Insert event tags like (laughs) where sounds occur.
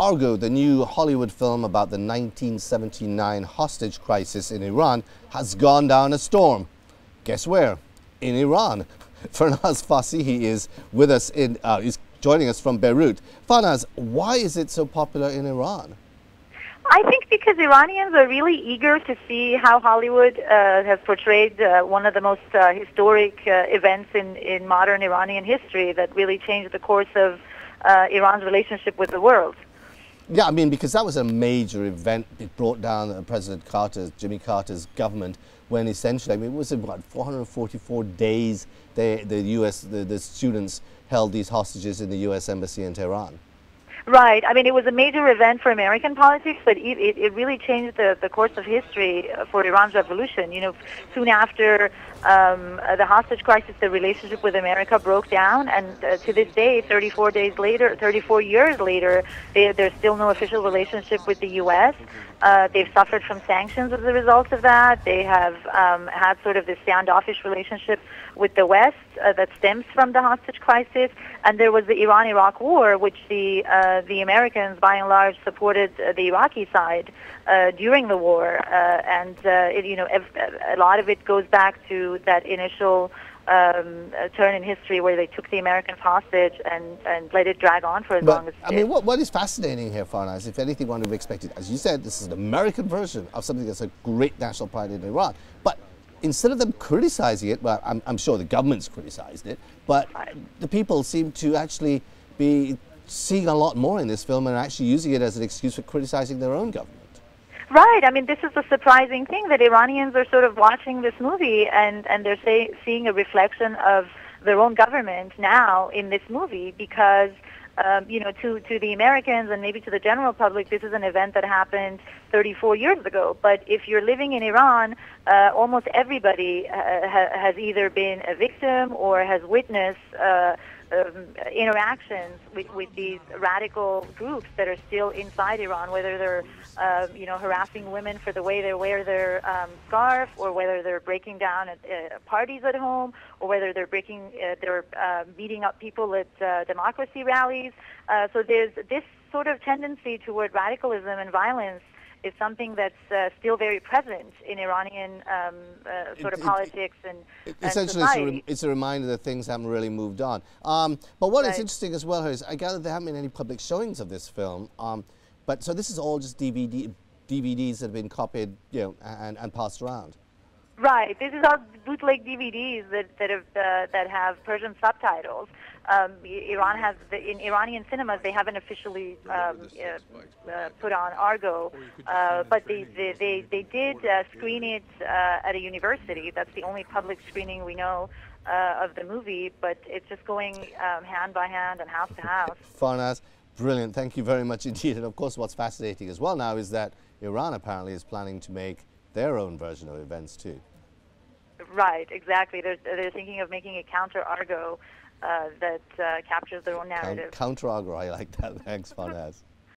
Argo, the new Hollywood film about the 1979 hostage crisis in Iran, has gone down a storm. Guess where? In Iran. (laughs) Farnaz Fassihi is with us in, uh, is joining us from Beirut. Farnaz, why is it so popular in Iran? I think because Iranians are really eager to see how Hollywood uh, has portrayed uh, one of the most uh, historic uh, events in, in modern Iranian history that really changed the course of uh, Iran's relationship with the world. Yeah, I mean, because that was a major event. It brought down uh, President Carter's, Jimmy Carter's government when essentially, I mean, it was about 444 days they, the U.S., the, the students held these hostages in the U.S. Embassy in Tehran. Right. I mean, it was a major event for American politics, but it, it, it really changed the, the course of history for Iran's revolution. You know, soon after um, the hostage crisis, the relationship with America broke down, and uh, to this day, 34 days later, 34 years later, they, there's still no official relationship with the U.S. Uh, they've suffered from sanctions as a result of that. They have um, had sort of this standoffish relationship with the West uh, that stems from the hostage crisis. And there was the Iran-Iraq war, which the uh, the Americans, by and large, supported uh, the Iraqi side uh, during the war. Uh, and uh, it, you know, a lot of it goes back to that initial um, turn in history where they took the Americans hostage and, and let it drag on for as but, long as I mean, what, what is fascinating here, Farnaz, if anything one would have expected, as you said, this is an American version of something that's a great national pride in Iran. But instead of them criticizing it, well, I'm, I'm sure the government's criticized it, but the people seem to actually be seeing a lot more in this film and actually using it as an excuse for criticizing their own government. Right. I mean, this is the surprising thing that Iranians are sort of watching this movie and, and they're say, seeing a reflection of their own government now in this movie because, um, you know, to, to the Americans and maybe to the general public, this is an event that happened 34 years ago. But if you're living in Iran, uh, almost everybody uh, ha- has either been a victim or has witnessed uh, um, interactions with, with these radical groups that are still inside Iran, whether they're uh, you know harassing women for the way they wear their um, scarf, or whether they're breaking down at uh, parties at home, or whether they're breaking uh, they're uh, beating up people at uh, democracy rallies. Uh, so there's this sort of tendency toward radicalism and violence is something that's uh, still very present in Iranian um, uh, sort of it, politics and, it, and essentially society. It's, a, it's a, reminder that things haven't really moved on. Um, but what right. is interesting as well is I gather there haven't been any public showings of this film. Um, but so this is all just DVD, DVDs that have been copied, you know, and, and passed around. Right. This is all bootleg DVDs that that have uh, that have Persian subtitles. Um, Iran has the, in Iranian cinemas they haven't officially um, uh, uh, put on Argo, uh, but they, they they, they did uh, screen it uh, at a university. That's the only public screening we know uh, of the movie. But it's just going um, hand by hand and house to house. (laughs) Farnaz, brilliant. Thank you very much indeed. And of course, what's fascinating as well now is that Iran apparently is planning to make their own version of events too. Right, exactly. They're, they're thinking of making a counter Argo uh, that uh, captures their own narrative. Counter Argo, I like that. (laughs) Thanks, Farnaz.